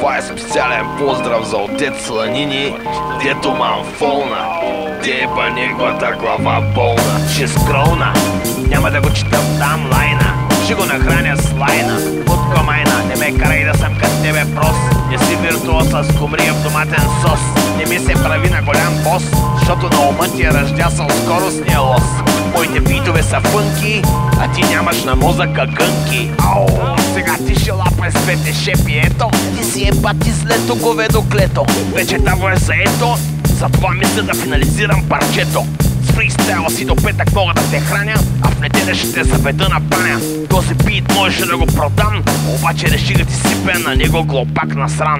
Това е специален поздрав за отец Сланини, дето мам фолна. Деба неговата глава болна. Ще скролна, няма да го чета в таймлайна Ще го нахраня с лайна. От комайна, не ме карай да съм като тебе прост. Не си виртуоз с кумри в томатен сос. Не ми се прави на голям бос Защото на ума ти е ръждясал скоростния лос. Моите битове са фънки, а ти нямаш на мозъка гънки. Ау, сега ти ще лапай с двете шепи, ето Ти си е бати злето говедо клето Вече таво е заето, затова мисля да финализирам парчето с фристайла си до петък мога да те храня, а в неделя ще те заведа на баня. Този бит можеше да го продам, обаче реших да ти сипя на него глупак на сран.